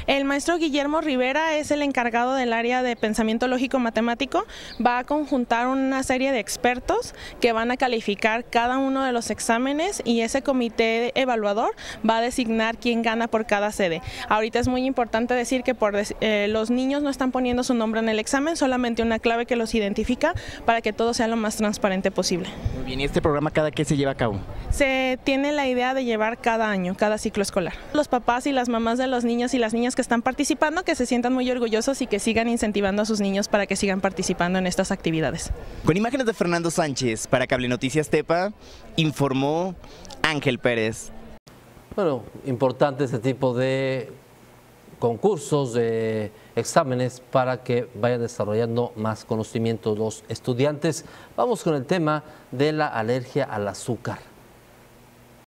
El maestro Guillermo Rivera es el encargado del área de pensamiento lógico matemático. Va a conjuntar una serie de expertos que van a calificar cada uno de los exámenes y ese comité evaluador va a designar quién gana por cada sede. Ahorita es muy importante decir que por eh, los niños no están poniendo su nombre en el examen, solamente una clave que los identifica para que todo sea lo más transparente posible.
Muy bien, ¿y este programa cada qué se lleva a cabo?
Se tiene la idea de llevar cada año, cada ciclo escolar. Los papás y las mamás de los niños y las niñas que están participando, que se sientan muy orgullosos y que sigan incentivando a sus niños para que sigan participando en estas actividades.
Con imágenes de Fernando Sánchez para Cable Noticias Tepa, informó Ángel Pérez.
Bueno, importante este tipo de concursos, de exámenes para que vayan desarrollando más conocimientos los estudiantes. Vamos con el tema de la alergia al azúcar.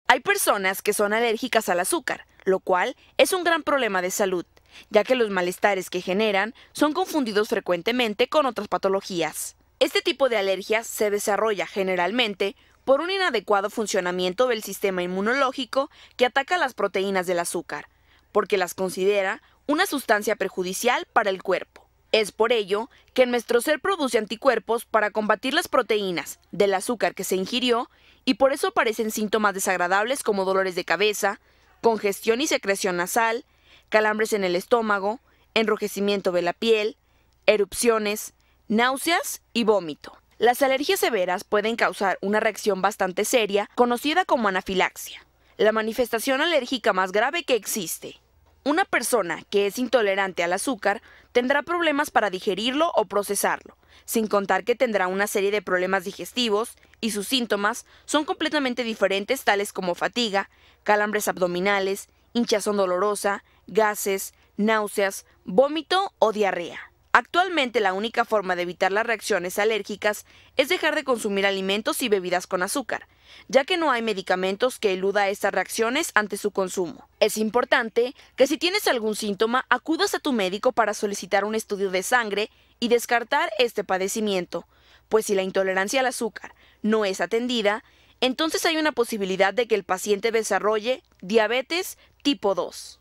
Hay personas que son alérgicas al azúcar, lo cual es un gran problema de salud, ya que los malestares que generan son confundidos frecuentemente con otras patologías. Este tipo de alergias se desarrolla generalmente por un inadecuado funcionamiento del sistema inmunológico que ataca las proteínas del azúcar, porque las considera una sustancia perjudicial para el cuerpo. Es por ello que nuestro ser produce anticuerpos para combatir las proteínas del azúcar que se ingirió y por eso aparecen síntomas desagradables como dolores de cabeza, congestión y secreción nasal, calambres en el estómago, enrojecimiento de la piel, erupciones, náuseas y vómito. Las alergias severas pueden causar una reacción bastante seria conocida como anafilaxia, la manifestación alérgica más grave que existe. Una persona que es intolerante al azúcar tendrá problemas para digerirlo o procesarlo, sin contar que tendrá una serie de problemas digestivos y sus síntomas son completamente diferentes tales como fatiga, calambres abdominales, hinchazón dolorosa, gases, náuseas, vómito o diarrea. Actualmente la única forma de evitar las reacciones alérgicas es dejar de consumir alimentos y bebidas con azúcar, ya que no hay medicamentos que eluda estas reacciones ante su consumo. Es importante que si tienes algún síntoma acudas a tu médico para solicitar un estudio de sangre y descartar este padecimiento, pues si la intolerancia al azúcar no es atendida, entonces hay una posibilidad de que el paciente desarrolle diabetes tipo 2.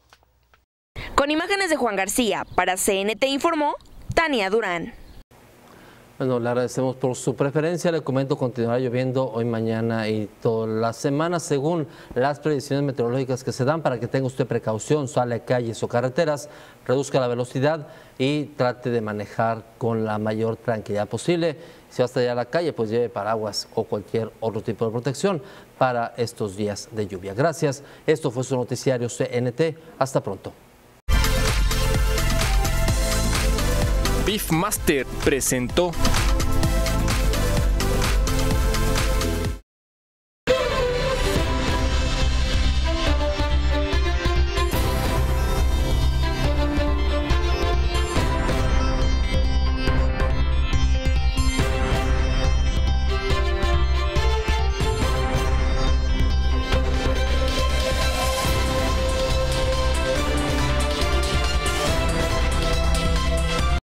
Con imágenes de Juan García, para CNT informó Tania Durán.
Bueno, le agradecemos por su preferencia. Le comento, continuará lloviendo hoy, mañana y toda la semana, según las predicciones meteorológicas que se dan, para que tenga usted precaución, sale a calles o carreteras, reduzca la velocidad y trate de manejar con la mayor tranquilidad posible. Si va a estar a la calle, pues lleve paraguas o cualquier otro tipo de protección para estos días de lluvia. Gracias. Esto fue su noticiario CNT. Hasta pronto.
Beefmaster presentó